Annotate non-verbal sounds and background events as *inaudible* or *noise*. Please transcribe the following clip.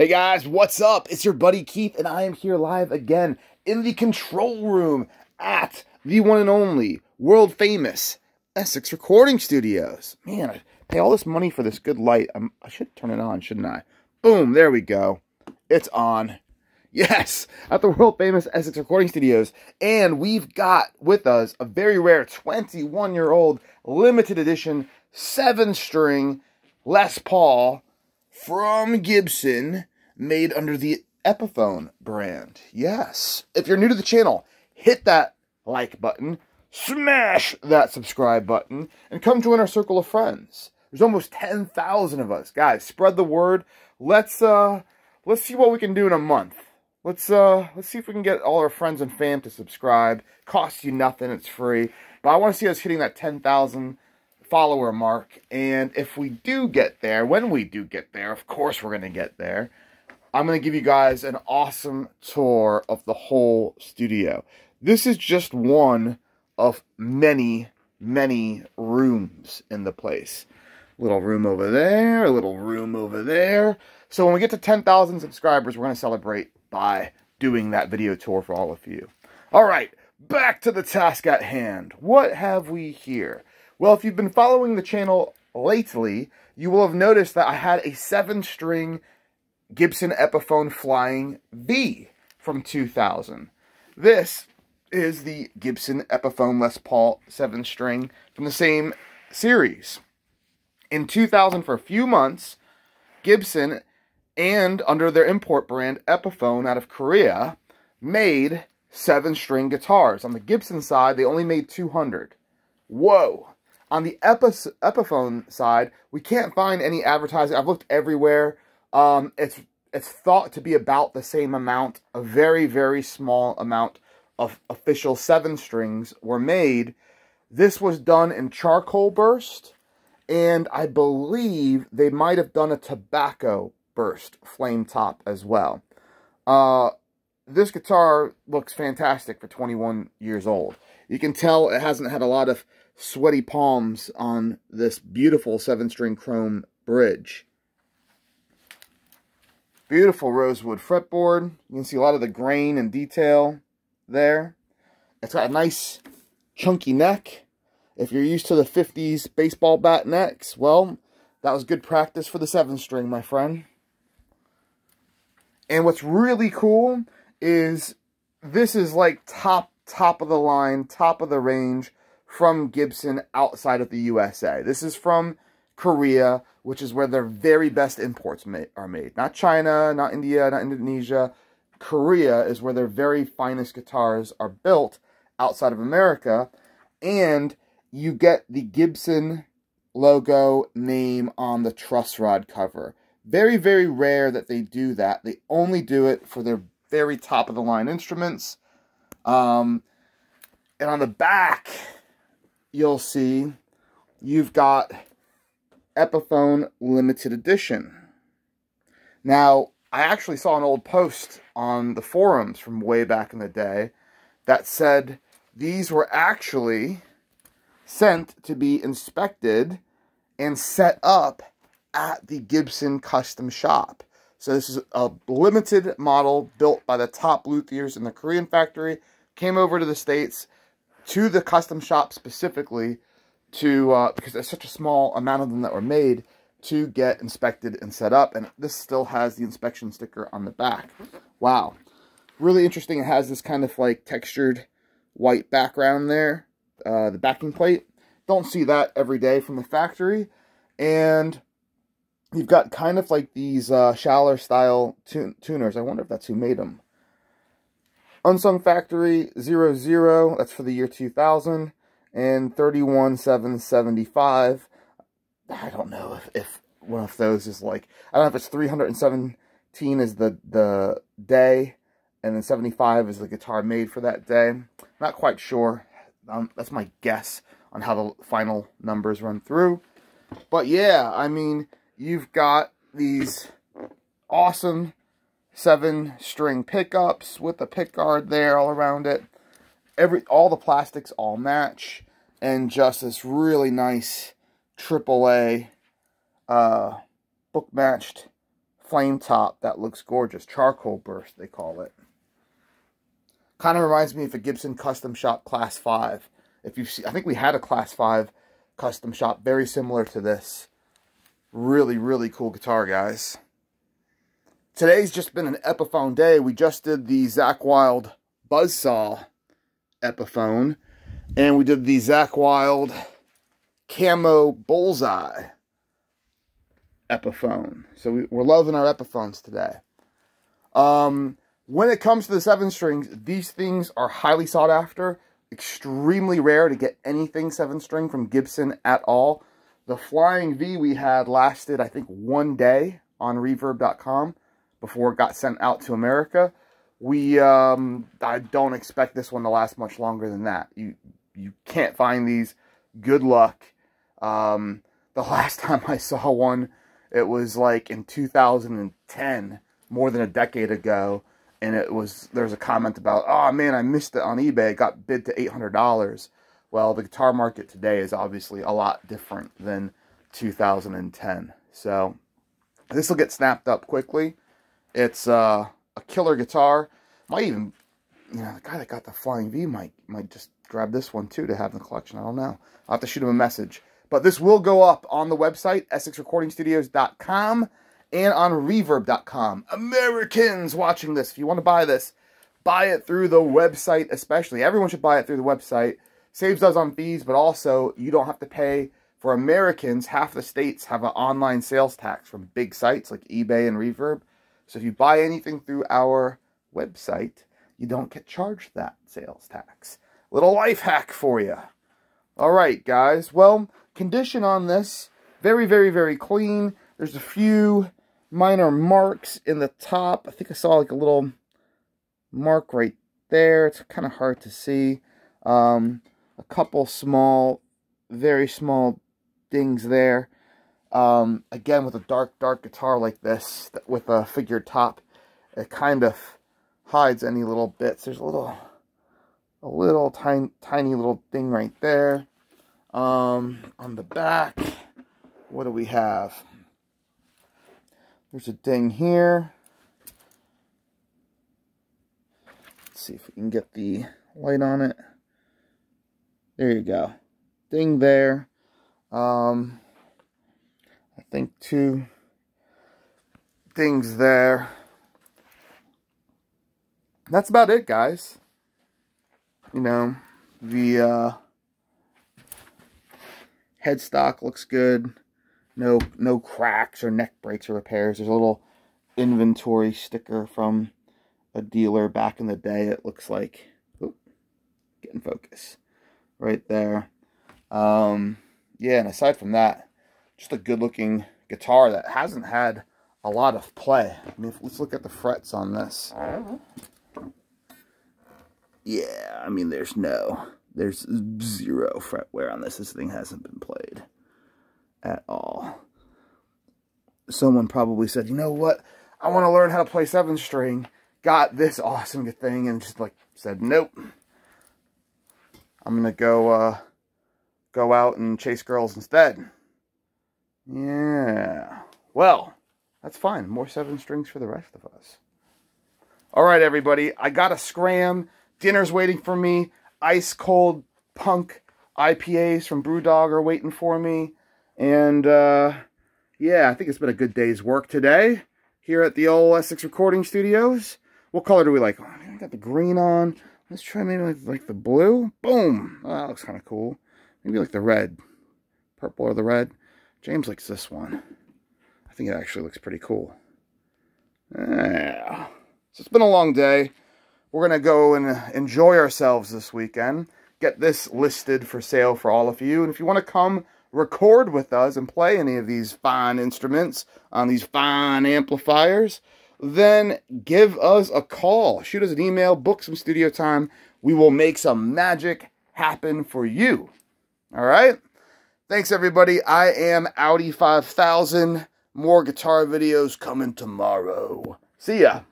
Hey guys, what's up? It's your buddy Keith, and I am here live again in the control room at the one and only world famous Essex Recording Studios. Man, I pay all this money for this good light. I'm, I should turn it on, shouldn't I? Boom, there we go. It's on. Yes, at the world famous Essex Recording Studios. And we've got with us a very rare 21 year old limited edition seven string Les Paul from Gibson made under the Epiphone brand. Yes. If you're new to the channel, hit that like button, smash that subscribe button, and come join our circle of friends. There's almost 10,000 of us. Guys, spread the word. Let's uh let's see what we can do in a month. Let's uh let's see if we can get all our friends and fam to subscribe. Costs you nothing, it's free. But I want to see us hitting that 10,000 follower mark. And if we do get there, when we do get there, of course we're going to get there, I'm going to give you guys an awesome tour of the whole studio. This is just one of many, many rooms in the place. Little room over there, a little room over there. So when we get to 10,000 subscribers, we're going to celebrate by doing that video tour for all of you. All right, back to the task at hand. What have we here? Well, if you've been following the channel lately, you will have noticed that I had a seven-string Gibson Epiphone Flying V from 2000. This is the Gibson Epiphone Les Paul 7-string from the same series. In 2000, for a few months, Gibson and under their import brand Epiphone out of Korea made seven-string guitars. On the Gibson side, they only made 200. Whoa! On the Epi Epiphone side, we can't find any advertising. I've looked everywhere. Um, it's it's thought to be about the same amount. A very, very small amount of official seven strings were made. This was done in charcoal burst, and I believe they might have done a tobacco burst flame top as well. Uh, this guitar looks fantastic for 21 years old. You can tell it hasn't had a lot of sweaty palms on this beautiful seven-string chrome bridge. Beautiful rosewood fretboard. You can see a lot of the grain and detail there. It's got a nice chunky neck. If you're used to the 50s baseball bat necks, well, that was good practice for the seven string, my friend. And what's really cool is this is like top, top of the line, top of the range from Gibson outside of the USA. This is from Korea, which is where their very best imports ma are made. Not China, not India, not Indonesia. Korea is where their very finest guitars are built outside of America. And you get the Gibson logo name on the truss rod cover. Very, very rare that they do that. They only do it for their very top of the line instruments. Um, and on the back, you'll see you've got Epiphone Limited Edition. Now, I actually saw an old post on the forums from way back in the day that said these were actually sent to be inspected and set up at the Gibson Custom Shop. So this is a limited model built by the top luthiers in the Korean factory, came over to the States, to the custom shop specifically to uh, because there's such a small amount of them that were made to get inspected and set up and this still has the inspection sticker on the back. Wow. Really interesting. It has this kind of like textured white background there uh, the backing plate. Don't see that every day from the factory. And you've got kind of like these uh, style tun tuners. I wonder if that's who made them Unsung Factory 00, that's for the year 2000, and 31775. I don't know if, if one of those is like, I don't know if it's 317 is the, the day, and then 75 is the guitar made for that day. Not quite sure. Um, that's my guess on how the final numbers run through. But yeah, I mean, you've got these awesome seven string pickups with the pick guard there all around it. Every all the plastics all match and just this really nice AAA uh, book matched flame top that looks gorgeous. Charcoal burst, they call it. Kind of reminds me of a Gibson Custom Shop Class 5. If you see, I think we had a Class 5 custom shop very similar to this. Really, really cool guitar, guys. Today's just been an Epiphone day. We just did the Zakk Wylde Buzzsaw Epiphone. And we did the Zakk Wylde Camo Bullseye Epiphone. So we, are loving our Epiphones today. Um, when it comes to the 7 strings, these things are highly sought after. Extremely rare to get anything 7 string from Gibson at all. The Flying V we had lasted, I think, one day on Reverb.com before it got sent out to America. We, um, I don't expect this one to last much longer than that. You, you can't find these. Good luck. Um, the *laughs* last time I saw one, it was like in 2010, more than a decade ago. And it was, there's a comment about, oh man, I missed it on eBay. It got bid to $800. Well, the guitar market today is obviously a lot different than 2010. So this will get snapped up quickly. It's uh, a killer guitar. Might even, you know, the guy that got the Flying V might might just grab this one too to have in the collection. I don't know. I'll have to shoot him a message. But this will go up on the website, EssexRecordingStudios.com and on Reverb.com. Americans watching this, if you want to buy this, buy it through the website especially. Everyone should buy it through the website saves us on fees, but also you don't have to pay for Americans. Half the states have an online sales tax from big sites like eBay and Reverb. So if you buy anything through our website, you don't get charged that sales tax. Little life hack for you. All right, guys. Well, condition on this, very, very, very clean. There's a few minor marks in the top. I think I saw like a little mark right there. It's kind of hard to see. Um, a couple small, very small dings there. Um, again, with a dark, dark guitar like this, with a figured top, it kind of hides any little bits. There's a little, a little tiny, tiny little thing right there. Um, on the back, what do we have? There's a ding here. Let's see if we can get the light on it. There you go. Ding there. Um, think two things there. That's about it, guys. You know, the uh, headstock looks good. No, no cracks or neck breaks or repairs. There's a little inventory sticker from a dealer back in the day. It looks like, in focus right there. Um, yeah, and aside from that, just a good-looking guitar that hasn't had a lot of play. I mean, let's look at the frets on this. Yeah, I mean, there's no, there's zero fret wear on this. This thing hasn't been played at all. Someone probably said, you know what? I want to learn how to play seven string. Got this awesome thing and just like said, nope. I'm going to go, uh, go out and chase girls instead. Yeah. Well, that's fine. More seven strings for the rest of us. All right, everybody. I got a scram. Dinner's waiting for me. Ice cold punk IPAs from Brewdog are waiting for me. And, uh, yeah, I think it's been a good day's work today here at the old Essex Recording Studios. What color do we like? Oh, I got the green on. Let's try maybe like, like the blue. Boom. Oh, that looks kind of cool. Maybe like the red. Purple or the red. James likes this one. I think it actually looks pretty cool. Yeah. So it's been a long day. We're going to go and enjoy ourselves this weekend. Get this listed for sale for all of you. And if you want to come record with us and play any of these fine instruments on these fine amplifiers, then give us a call. Shoot us an email, book some studio time. We will make some magic happen for you. All right? Thanks, everybody. I am Audi 5000. More guitar videos coming tomorrow. See ya.